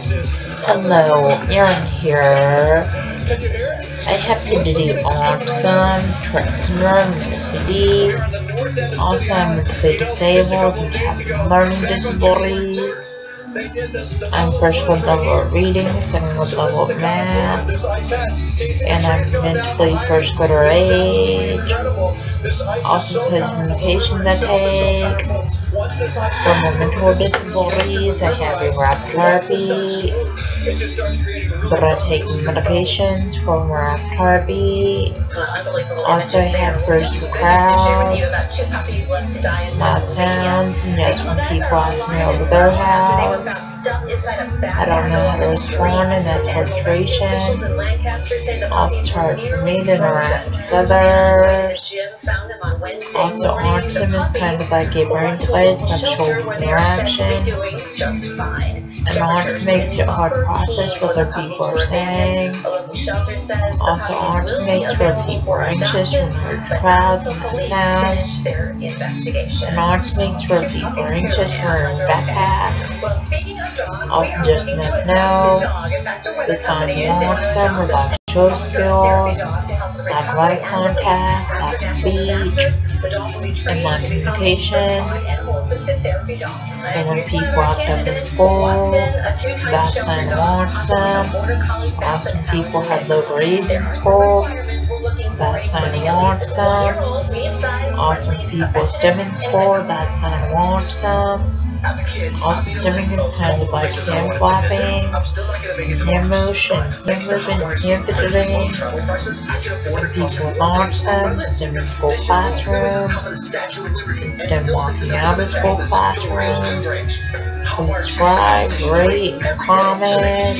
Hello, Aaron here. I happen to be awesome, transform city. Also, I'm medically disabled and have learning disabilities. I'm first grade level reading, second level of math, and I'm mentally first grader age. Also, because medications I take. For my mental disabilities, I have a but I medications for Rapid Also, I have first crowds, loud sounds, and yes, when people ask me over their house, I don't know how to respond, and that's frustration. Also, it's hard for me to interact with others. Also, autism is kind of like a brain twitch, sexual interaction. And autism makes it hard to process what other people are saying. Also, autism makes where people are anxious when they're crowds and the sounds. And autism makes where people are anxious wearing backpacks. Also, just enough know the of autism are like show skills, of eye contact, of speech, and my communication. And when people act up in school, that's sign of autism. Awesome people have low grades in school, that's sign of autism. Awesome people stim in school, that's sign of autism. Also, is kind of like hand flapping, hand motion, hand movement, hand fidgeting. People autism, stim in school classrooms, stim walking out of school classrooms. Subscribe, rate, comment.